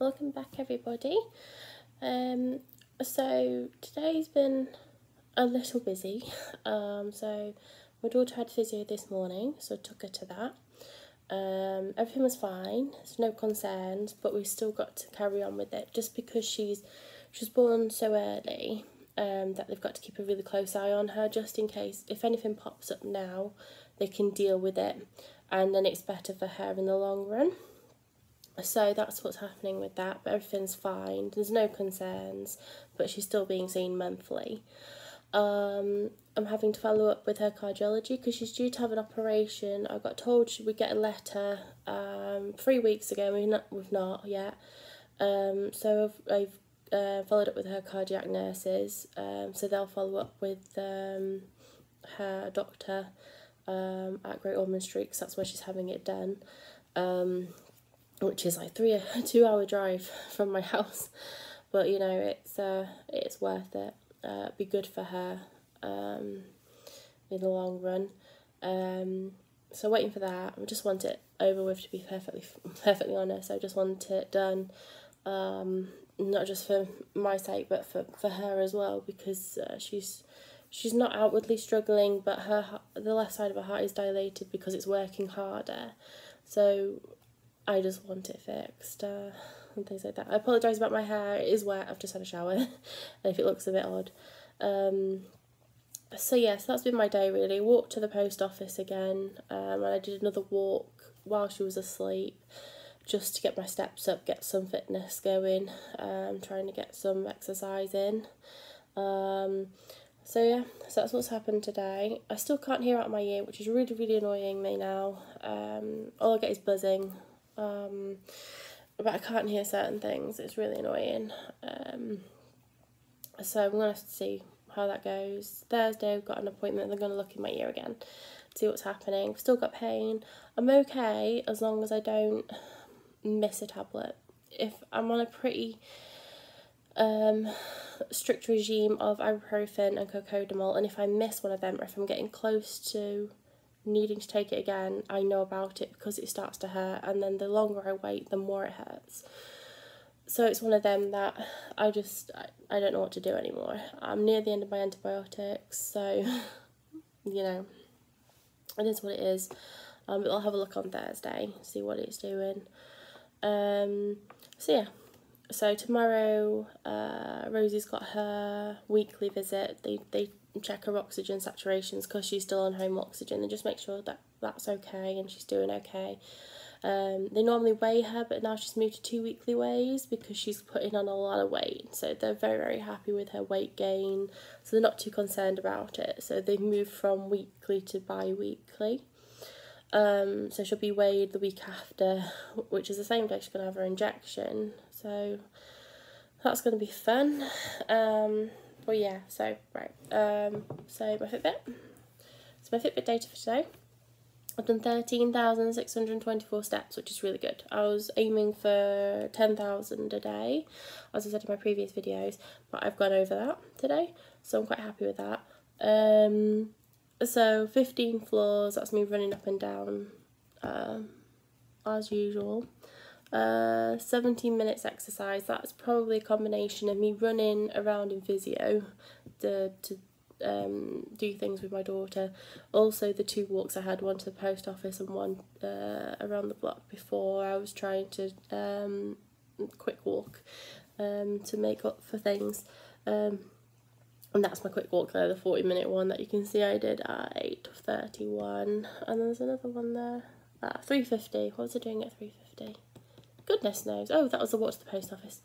welcome back everybody. Um, so today's been a little busy. Um, so my daughter had physio this morning, so I took her to that. Um, everything was fine, there's no concerns, but we still got to carry on with it just because she's she was born so early um, that they've got to keep a really close eye on her just in case if anything pops up now, they can deal with it and then it's better for her in the long run. So that's what's happening with that, but everything's fine. There's no concerns, but she's still being seen monthly. Um, I'm having to follow up with her cardiology because she's due to have an operation. I got told she would get a letter um, three weeks ago. We've not, we've not yet. Um, so I've, I've uh, followed up with her cardiac nurses. Um, so they'll follow up with um, her doctor um, at Great Ormond Street because that's where she's having it done. Which is like three a two hour drive from my house. But you know it's uh it's worth it. Uh be good for her um in the long run. Um so waiting for that. I just want it over with to be perfectly perfectly honest. I just want it done um not just for my sake but for for her as well because uh, she's she's not outwardly struggling but her the left side of her heart is dilated because it's working harder. So I just want it fixed uh, and things like that. I apologise about my hair, it is wet, I've just had a shower and if it looks a bit odd. Um, so yes, yeah, so that's been my day really. Walked to the post office again um, and I did another walk while she was asleep just to get my steps up, get some fitness going, um, trying to get some exercise in. Um, so yeah, so that's what's happened today. I still can't hear out of my ear, which is really, really annoying me now. Um, all I get is buzzing um, but I can't hear certain things. It's really annoying. Um, so I'm going to have to see how that goes. Thursday I've got an appointment. They're going to look in my ear again, see what's happening. I've still got pain. I'm okay as long as I don't miss a tablet. If I'm on a pretty um, strict regime of ibuprofen and cocodamol, and if I miss one of them, or if I'm getting close to needing to take it again, I know about it because it starts to hurt, and then the longer I wait, the more it hurts. So it's one of them that I just I, don't know what to do anymore. I'm near the end of my antibiotics, so you know, it is what it is. Um, I'll have a look on Thursday, see what it's doing. Um, so yeah, so tomorrow, uh, Rosie's got her weekly visit. They they check her oxygen saturations because she's still on home oxygen and just make sure that that's okay and she's doing okay. Um, they normally weigh her, but now she's moved to two weekly weighs because she's putting on a lot of weight. So they're very, very happy with her weight gain. So they're not too concerned about it. So they've moved from weekly to bi weekly. Um, so she'll be weighed the week after, which is the same day she's going to have her injection. So that's going to be fun. Um, well, yeah, so, right. Um, so my Fitbit. So my Fitbit data for today. I've done 13,624 steps, which is really good. I was aiming for 10,000 a day, as I said in my previous videos, but I've gone over that today, so I'm quite happy with that. Um, so 15 floors, that's me running up and down um, as usual uh, 17 minutes exercise. That's probably a combination of me running around in physio to, to um, do things with my daughter. Also, the two walks I had, one to the post office and one uh, around the block before I was trying to um, quick walk um, to make up for things. Um, and that's my quick walk there, the 40 minute one that you can see I did at 8.31. And there's another one there at 3.50. What was I doing at 3.50? Goodness knows. Oh, that was a walk to the post office.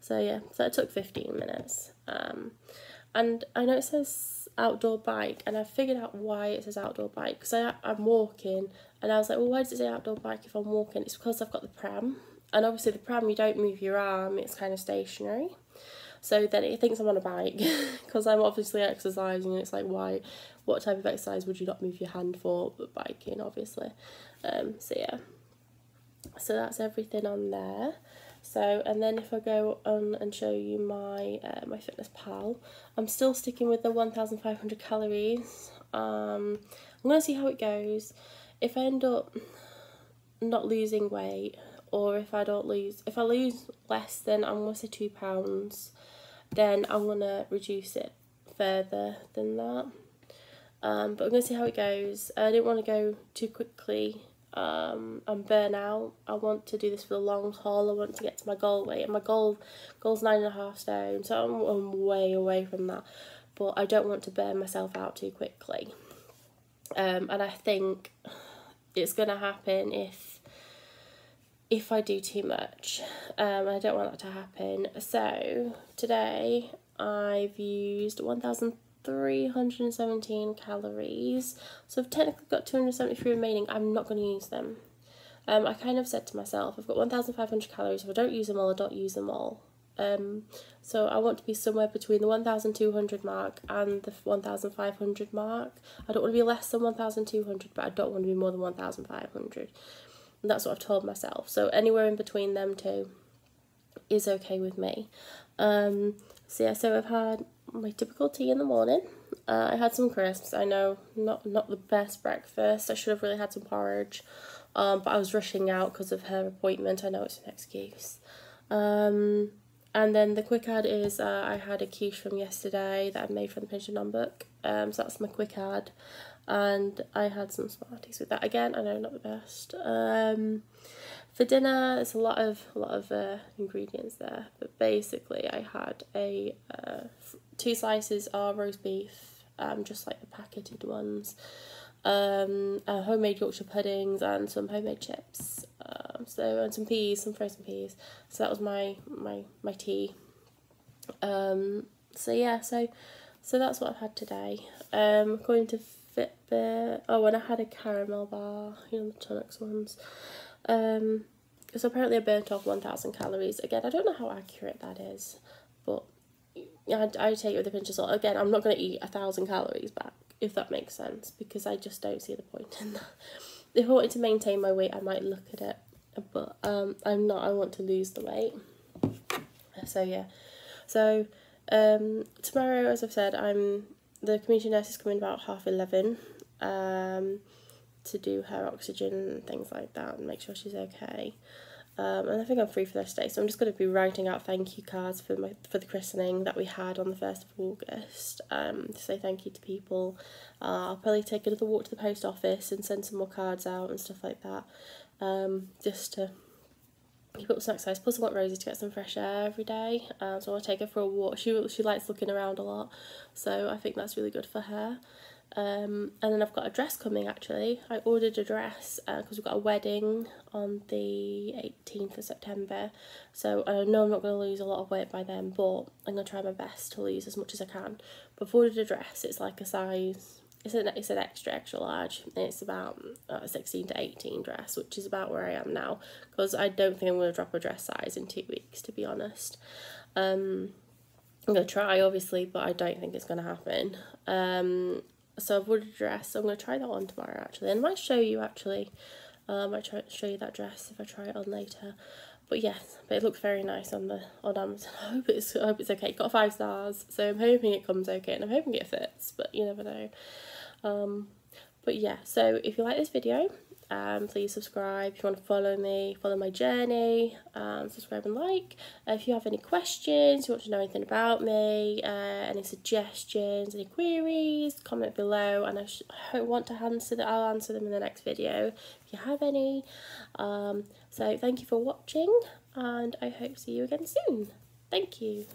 So yeah, so it took 15 minutes. Um, and I know it says outdoor bike, and I figured out why it says outdoor bike because I'm walking, and I was like, well, why does it say outdoor bike if I'm walking? It's because I've got the pram, and obviously the pram you don't move your arm; it's kind of stationary. So then it thinks I'm on a bike because I'm obviously exercising, and it's like, why? What type of exercise would you not move your hand for? But biking, obviously. Um, so yeah so that's everything on there so and then if I go on and show you my uh, my fitness pal I'm still sticking with the 1500 calories um, I'm gonna see how it goes if I end up not losing weight or if I don't lose, if I lose less than I'm gonna say two pounds, then I'm gonna reduce it further than that. Um, but I'm gonna see how it goes. I didn't want to go too quickly um, and burn out. I want to do this for the long haul. I want to get to my goal weight, and my goal goal's nine and a half stone, so I'm, I'm way away from that. But I don't want to burn myself out too quickly. Um, and I think it's gonna happen if if I do too much. Um, I don't want that to happen. So today I've used 1,317 calories. So I've technically got 273 remaining. I'm not going to use them. Um, I kind of said to myself, I've got 1,500 calories. If I don't use them all, I don't use them all. Um, so I want to be somewhere between the 1,200 mark and the 1,500 mark. I don't want to be less than 1,200, but I don't want to be more than 1,500. And that's what I've told myself. So anywhere in between them two is okay with me. Um, so yeah, so I've had my typical tea in the morning. Uh, I had some crisps. I know not not the best breakfast. I should have really had some porridge, um, but I was rushing out because of her appointment. I know it's an excuse. Um, and then the quick add is uh, I had a quiche from yesterday that I made from the Pinch of book. Um, so that's my quick add and I had some Smarties with that. Again, I know not the best. Um, for dinner, there's a lot of a lot of uh, ingredients there, but basically I had a uh, two slices of roast beef, um, just like the packeted ones, um, uh, homemade Yorkshire puddings, and some homemade chips. Um, so and some peas, some frozen peas. So that was my my my tea. Um, so yeah, so so that's what I've had today. Um, going to Fitbit. Oh, and I had a caramel bar, you know, the Tunnock's ones. Um, so apparently I burnt off 1,000 calories. Again, I don't know how accurate that is, but I, I take it with a pinch of salt. Again, I'm not going to eat a thousand calories back, if that makes sense, because I just don't see the point in that. If I wanted to maintain my weight, I might look at it, but um, I'm not. I want to lose the weight. So yeah, so um, tomorrow, as I've said, I'm the community nurse is coming about half 11 um, to do her oxygen and things like that and make sure she's okay. Um, and I think I'm free for this day, so I'm just going to be writing out thank you cards for my for the christening that we had on the first of August. Um, to say thank you to people. Uh, I'll probably take another walk to the post office and send some more cards out and stuff like that. Um, just to keep up snack size. Plus, I want Rosie to get some fresh air every day, um, so I'll take her for a walk. She she likes looking around a lot, so I think that's really good for her. Um, and then I've got a dress coming actually. I ordered a dress because uh, we've got a wedding on the 18th of September. So I know I'm not going to lose a lot of weight by then, but I'm going to try my best to lose as much as I can. But I've ordered a dress, it's like a size it's an it's an extra extra large it's about uh, 16 to 18 dress which is about where I am now because I don't think I'm going to drop a dress size in two weeks to be honest um I'm going to try obviously but I don't think it's going to happen um so I've ordered a dress I'm going to try that on tomorrow actually and I might show you actually um, I try show you that dress if I try it on later but yes, but it looks very nice on the on Amazon. I hope it's I hope it's okay. It got five stars, so I'm hoping it comes okay, and I'm hoping it fits. But you never know. Um, but yeah, so if you like this video, um, please subscribe. If you want to follow me, follow my journey, um, subscribe and like. Uh, if you have any questions, you want to know anything about me, uh, any suggestions, any queries, comment below, and I, want to answer that. I'll answer them in the next video if you have any. Um, so thank you for watching, and I hope to see you again soon. Thank you.